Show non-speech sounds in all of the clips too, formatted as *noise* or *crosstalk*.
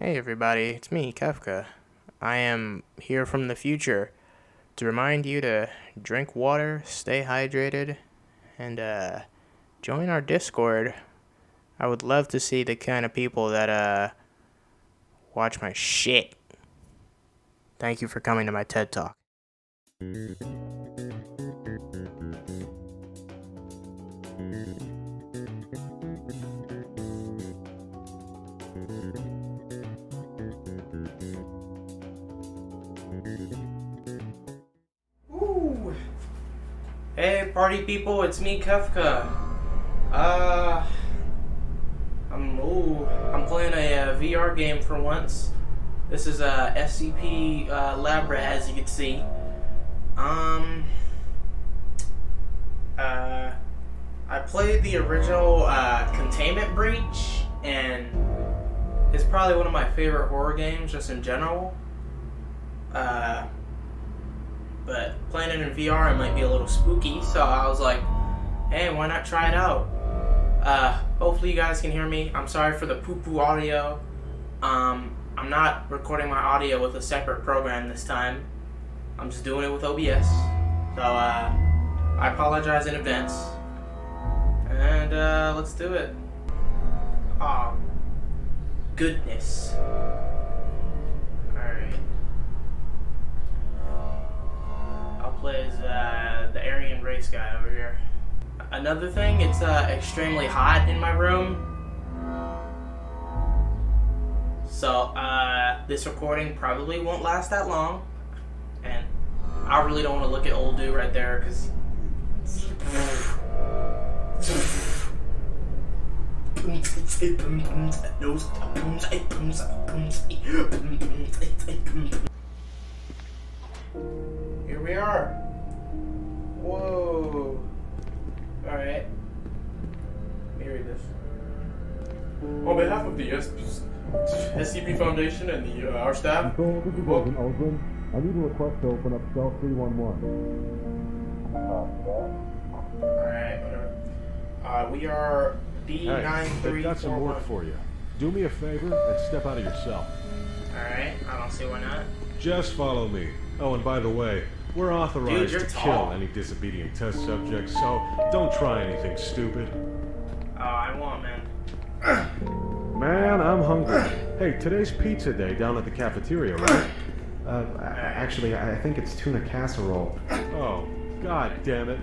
Hey everybody, it's me, Kefka. I am here from the future to remind you to drink water, stay hydrated, and uh, join our Discord. I would love to see the kind of people that uh, watch my shit. Thank you for coming to my TED Talk. Party people, it's me, Kefka. Uh, I'm ooh, I'm playing a, uh VR game for once. This is a SCP uh, lab rat, as you can see. Um, uh, I played the original uh, Containment Breach, and it's probably one of my favorite horror games, just in general. Uh, but playing it in VR, it might be a little spooky. So I was like, hey, why not try it out? Uh, hopefully you guys can hear me. I'm sorry for the poo-poo audio. Um, I'm not recording my audio with a separate program this time. I'm just doing it with OBS. So uh, I apologize in advance. And uh, let's do it. Oh, goodness. I'll uh, the Aryan race guy over here. Another thing, it's uh, extremely hot in my room. So uh, this recording probably won't last that long, and I really don't want to look at old dude right there because. *laughs* Here we are. Whoa. Alright. Let me read this. On behalf of the S- SCP Foundation and the, uh, our staff, Control, this is Well- Agent Oldham. I need a request to open up cell 311. Alright, whatever. Uh, we are Hey, I've got some work for you. Do me a favor and step out of your cell. Alright, I don't see why not. Just follow me. Oh, and by the way, we're authorized you're to tall. kill any disobedient test subjects, so don't try anything stupid. Oh, I won't, man. *clears throat* Man, I'm hungry. Hey, today's pizza day down at the cafeteria, right? *clears throat* Uh, actually, I think it's tuna casserole. *clears throat* Oh, god damn it.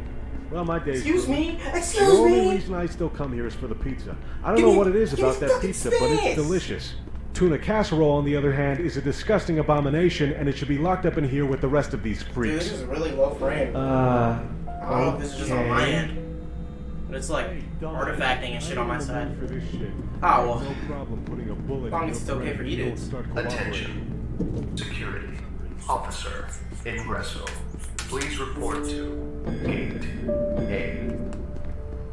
Well, my day's Excuse ruined. me? The only me? reason I still come here is for the pizza. I don't Give know me- what it is about that pizza, but it's delicious. Tuna casserole, on the other hand, is a disgusting abomination, and it should be locked up in here with the rest of these freaks. Dude, freaks. this is really low frame. Uh, I don't know if this is just on my end. But it's like Hey, artifacting and shit on my I ain't in the side. For this shit. Ah, well. No problem putting a bullet As long in as it's your okay for you don't dudes. start. Attention. Security. Officer. Ingresso. Please report to Gate A.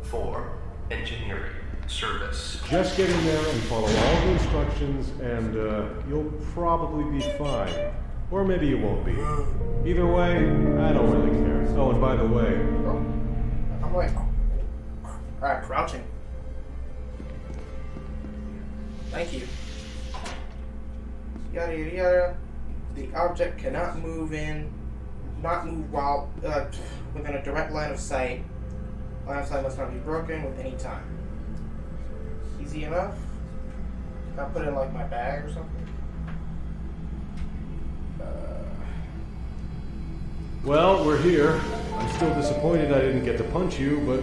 4. Engineering. Service. Just get in there and follow all the instructions, and uh, you'll probably be fine. Or maybe you won't be. Either way, I don't really care. Oh, and by the way, I'm like, alright, crouching. Thank you. Yada yada yada. The object cannot move in, not move while uh, within a direct line of sight. Line of sight must not be broken with any time. Easy enough. Can I put it in like my bag or something? Uh, well, we're here. I'm still disappointed I didn't get to punch you, but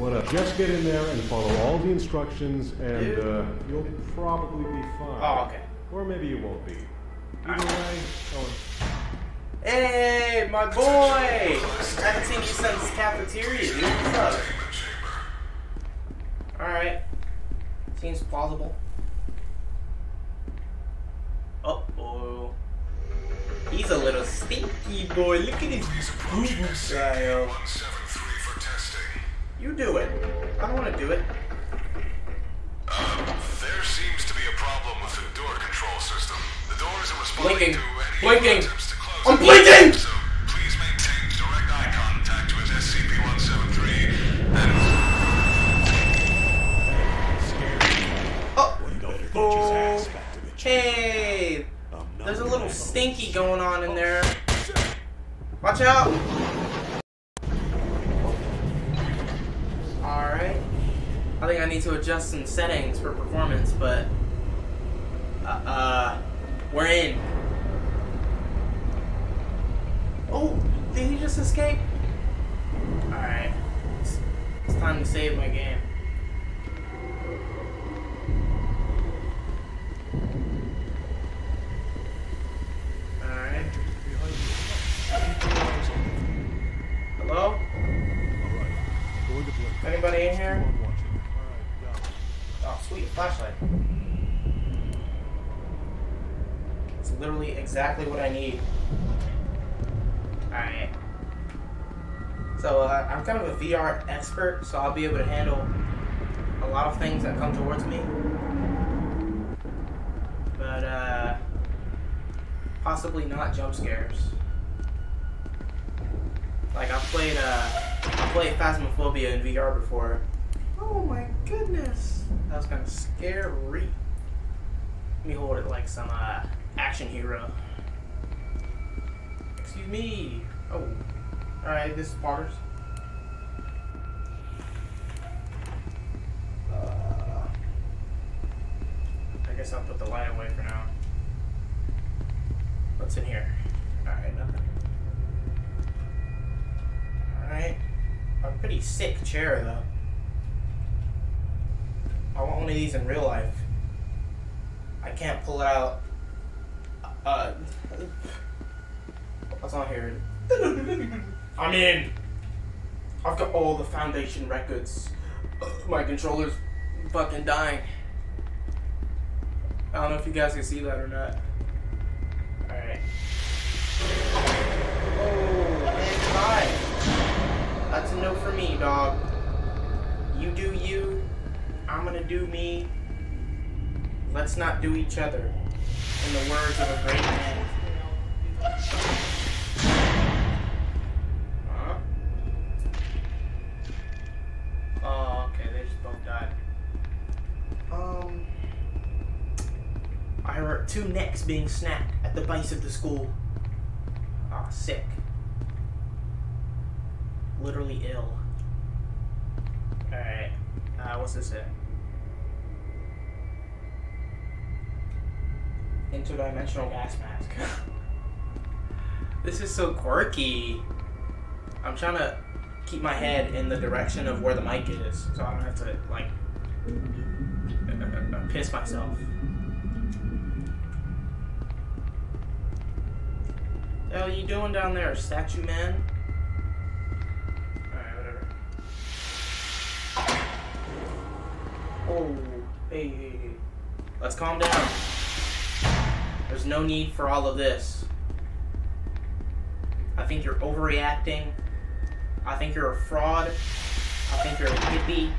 whatever. Just get in there and follow all the instructions, and uh, you'll probably be fine. oh, okay. Or maybe you won't be. Either way, oh, Hey, my boy! I haven't seen you since cafeteria, dude. What's up? Alright. Seems plausible. Uh oh. He's a little stinky boy. Look at his boo boo style. You do it. I don't want to do it. There seems to be a problem with the door control system. The door isn't responding Blinking. to any Blinking. attempts to close I'm it. blinking! Going on in there. Watch out! Alright. I think I need to adjust some settings for performance, but... Uh, uh we're in. Oh, did he just escape? Alright. It's, it's time to save my game. Alright. Hello? Going to blink. Anybody in here? Keep on watching. Alright, got it. Oh, sweet, flashlight. It's literally exactly what I need. Alright. So, uh, I'm kind of a VR expert, so I'll be able to handle a lot of things that come towards me. But, uh, possibly not jump scares. Like, I've played, uh, I played Phasmophobia in VR before. Oh my goodness. That was kind of scary. Let me hold it like some uh, action hero. Excuse me. Oh. Alright, this is Potter's. Uh, I guess I'll put the light away for now. What's in here? Alright, nothing. Alright. A pretty sick chair, though. I want one of these in real life. I can't pull it out. Uh, what's on here? *laughs* I'm in. I've got all the Foundation records. *sighs* My controller's fucking dying. I don't know if you guys can see that or not. Alright. Oh, man, hi. That's a no for me, dog. You do you. I'm gonna do me. Let's not do each other. In the words of a great man. Huh? Oh, okay, they just both died. Um, I heard two necks being snapped at the base of the school. Ah, sick. Literally ill. Alright. Uh, what's this? Interdimensional gas mask. *laughs* this is so quirky. I'm trying to keep my head in the direction of where the mic is, so I don't have to like *laughs* piss myself. The hell you doing down there, statue man? Alright, whatever. Oh, hey, hey, hey. Let's calm down. There's no need for all of this. I think you're overreacting. I think you're a fraud. I think you're a hippie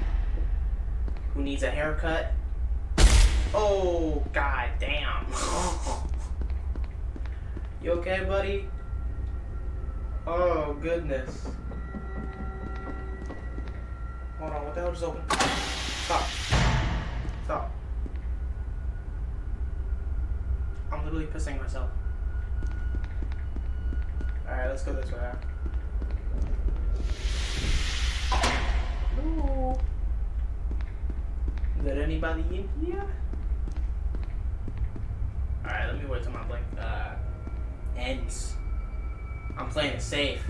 who needs a haircut. Oh, god damn. *laughs* you okay, buddy? Oh, goodness. Hold on, what the hell just opened? Stop. Stop. I'm literally pissing myself. Alright, let's go this way. Hello? Is there anybody in here? Alright, let me wait till my blink uh, ends. I'm playing safe.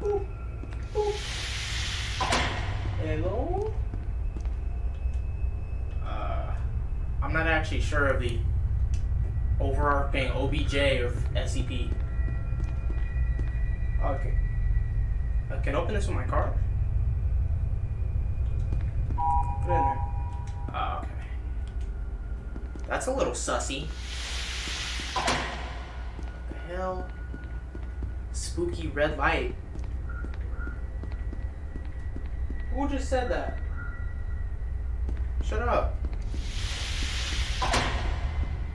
Boop, boop. Hello? Uh, I'm not actually sure of the overarching OBJ of SCP. Okay. I can open this with my card? Put it in there. Oh, okay. That's a little sussy. What the hell? Spooky red light. Who just said that? Shut up.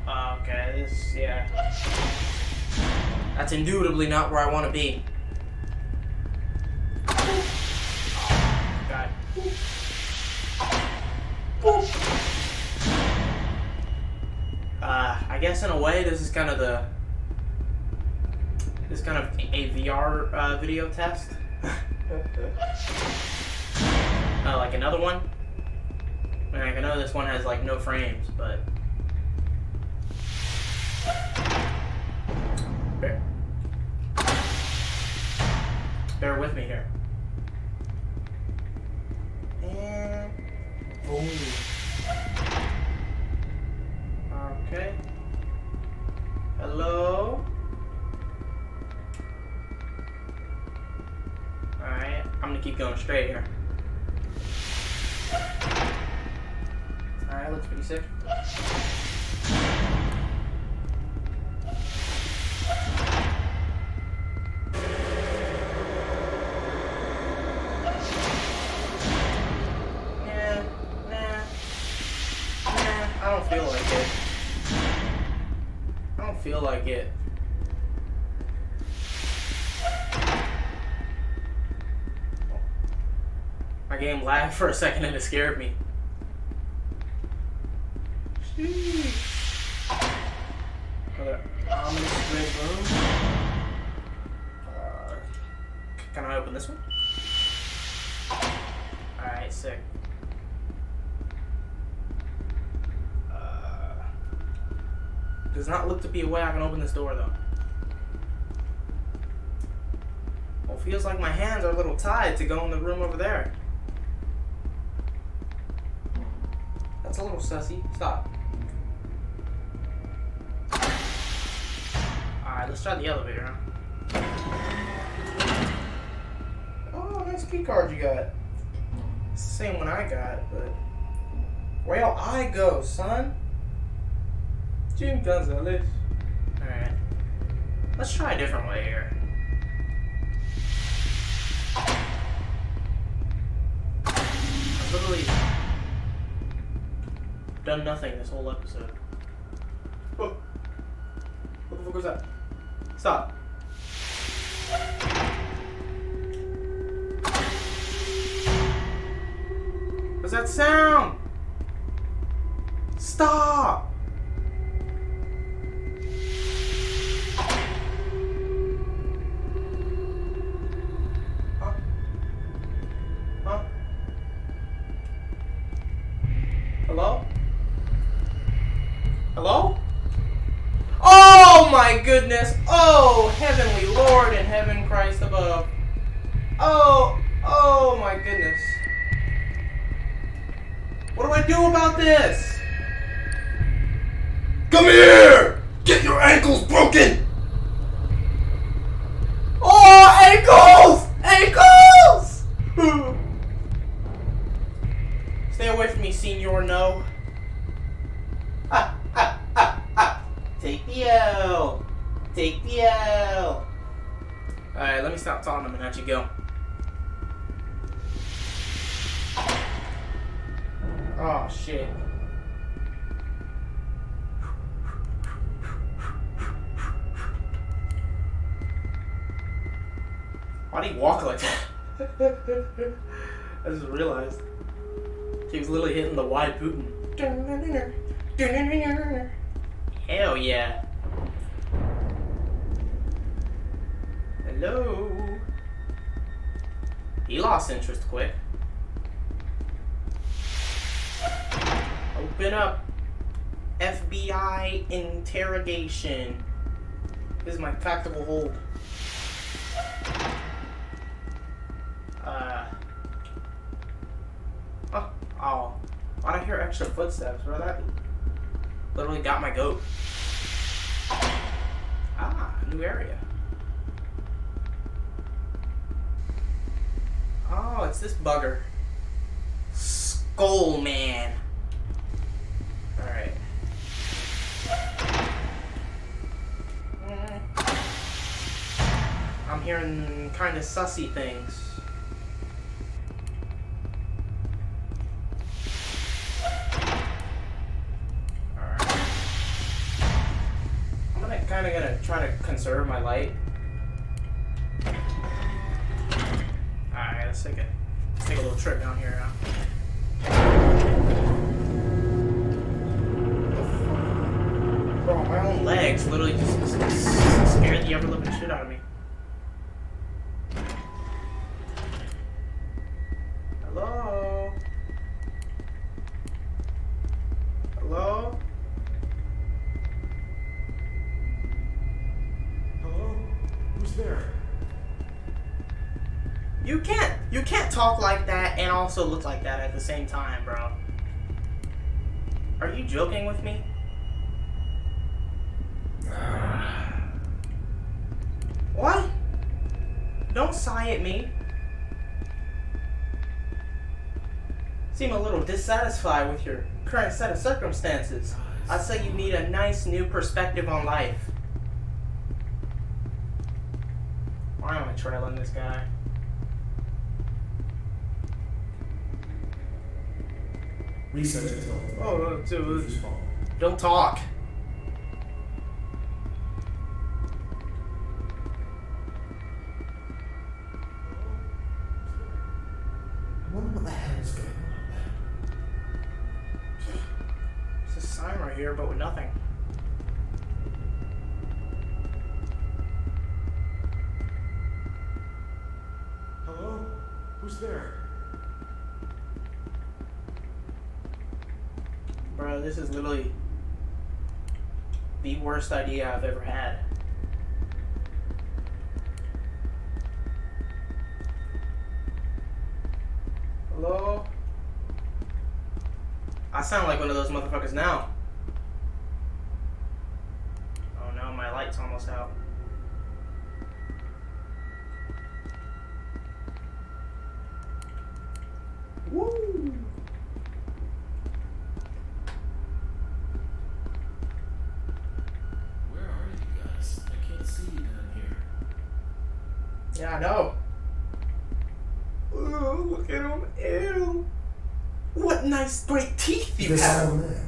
Okay, this, yeah. That's indubitably not where I want to be. Oh, God. Uh, I guess in a way, this is kind of the this is kind of a VR uh, video test. *laughs* uh, like another one. I mean, like, I know this one has like no frames, but bear, bear with me here. And boom. Okay. Hello. Alright, I'm gonna keep going straight here. Alright, looks pretty sick. Like. My game lagged for a second and it scared me. Another ominous red room. Uh, can I open this one? Alright, sick. Uh, does not look to be a way I can open this door though. Well, feels like my hands are a little tied to go in the room over there. That's a little sussy. Stop. Alright, let's try the elevator, huh? Oh, nice key card you got. Same one I got, but where I go, son? Jim Gonzalez. Alright. Let's try a different way here. I've literally done nothing this whole episode. Oh. What the fuck was that? Stop. What's that sound? Stop! Goodness! Oh, heavenly Lord and heaven Christ above. Oh, oh my goodness. What do I do about this? Come here! Get your ankles broken! Oh, ankles! Ankles! *gasps* Stay away from me, Senor No. Ah, ah, ah, ah. Take the L. Take the L. Alright, let me stop talking to him and let you go. Oh, shit. Why do you walk like that? *laughs* I just realized. He was literally hitting the wide Putin. Hell yeah. Hello. He lost interest quick. Open up. FBI interrogation. This is my tactical hold. Uh. Oh, oh. Why'd I hear extra footsteps? Where that literally got my goat. Ah, new area. Oh, it's this bugger. Skull Man. Alright. Mm. I'm hearing kind of sussy things. Alright. I'm gonna kind of gonna try to conserve my light. A let's take a little trip down here. Bro, my own legs literally just, just, just scared the ever living shit out of me. Hello? Hello? Hello? Who's there? You can't you can't talk like that and also look like that at the same time, bro. Are you joking with me? *sighs* What? Don't sigh at me. Seem a little dissatisfied with your current set of circumstances. I'd say you need a nice new perspective on life. Why am I trailing this guy? Research until Oh, dude. Rufus Don't talk. I wonder what the hell is going on there. There's a sign right here, but with nothing. Hello? Who's there? This is literally the worst idea I've ever had. Hello? I sound like one of those motherfuckers now. Oh no, my light's almost out. Woo! Where are you guys? I can't see you down here. Yeah, I know. Ooh, look at him. Ew. What nice, great teeth you There's have. someone there.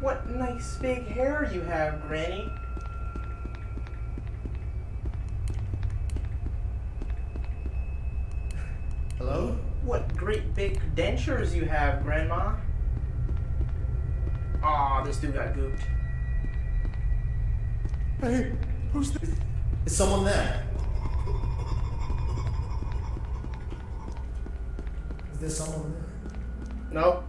What nice big hair you have, Granny. Hello? What great big dentures you have, Grandma. Aw, this dude got gooped. Hey, who's this? Is someone there? Is there someone there? No.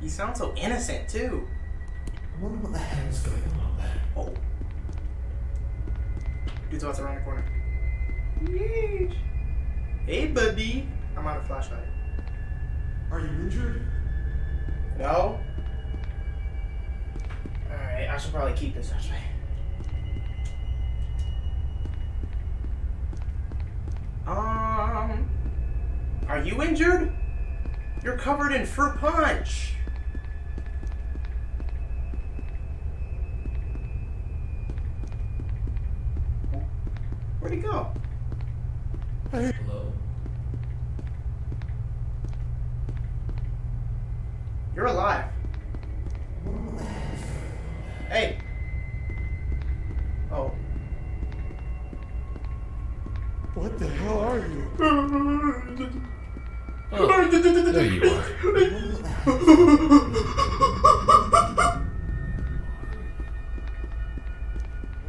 You sound so innocent, too. I wonder what the hell is going on there. Oh. Dude's about to around the corner. Yeesh. Hey, buddy. I'm out of flashlight. Are you injured? No? Alright, I should probably keep this actually. Um. Are you injured? You're covered in fruit punch. Where'd he go? Hello? You're alive. I wonder what the hell is going on there. Hey. Oh. What the hell are you? Oh, there you are. I wonder what the hell is going on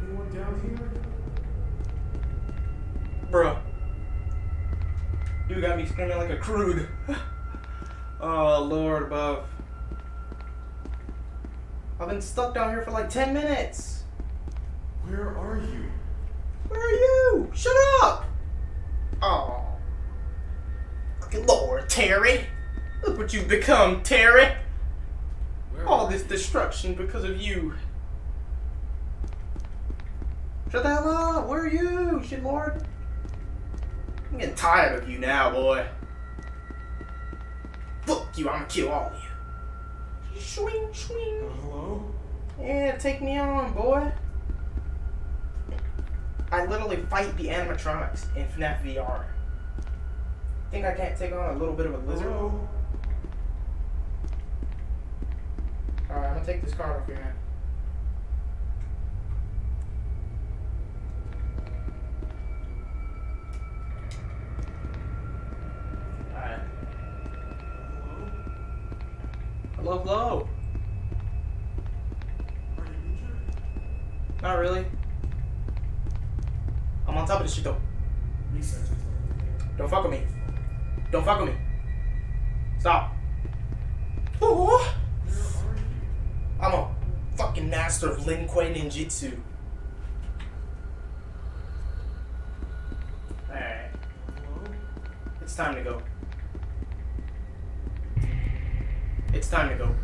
Anyone down here? Bruh. You got me screaming like a crude. oh, Lord above. I've been stuck down here for like 10 minutes. Where are you? Where are you? Shut up! Oh. Good Lord, Terry. Look what you've become, Terry. Where All this destruction because of you. Shut the hell up! Where are you, shit lord? I'm getting tired of you now, boy. Fuck you, I'm gonna kill all of you. Swing, Uh, swing. hello? Yeah, take me on, boy. I literally fight the animatronics in FNAF VR. Think I can't take on a little bit of a lizard? Hello? Alright, I'm gonna take this card off your hand. low. Not really. I'm on top of this shit though. Don't fuck with me. Don't fuck with me. Stop. Ooh. I'm a fucking master of Lin Kuei ninjutsu. Alright. It's time to go. It's time to go.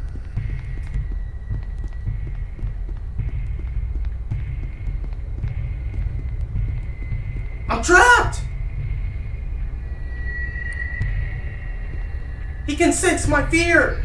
I'm trapped! He can sense my fear!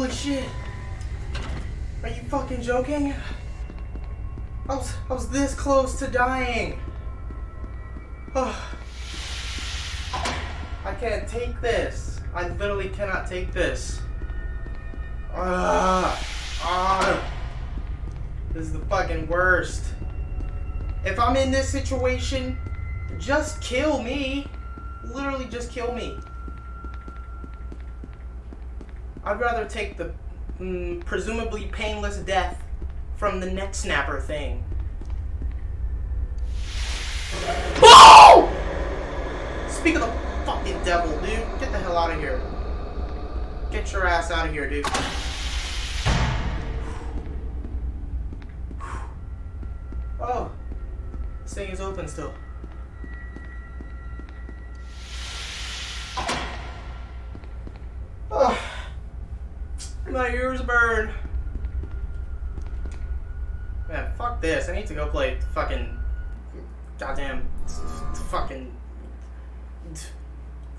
Holy shit! Are you fucking joking? I was, I was this close to dying. Oh. I can't take this. I literally cannot take this. This is the fucking worst. If I'm in this situation, just kill me. Literally, just kill me. I'd rather take the mm, presumably painless death from the neck snapper thing. Oh! Speak of the fucking devil, dude. Get the hell out of here. Get your ass out of here, dude. *sighs* Oh, this thing is open still. My ears burn. Man, fuck this. I need to go play fucking goddamn fucking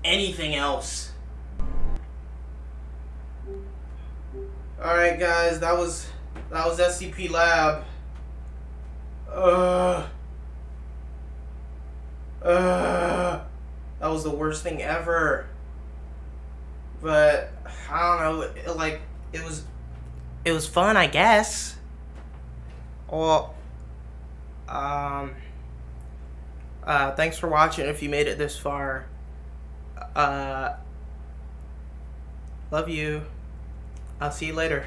anything else. All right, guys, that was that was SCP Lab. Uh, uh, that was the worst thing ever. But I don't know, it, like it was, it was fun, I guess. Well, um, uh, thanks for watching. If you made it this far, uh, love you. I'll see you later.